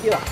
地了。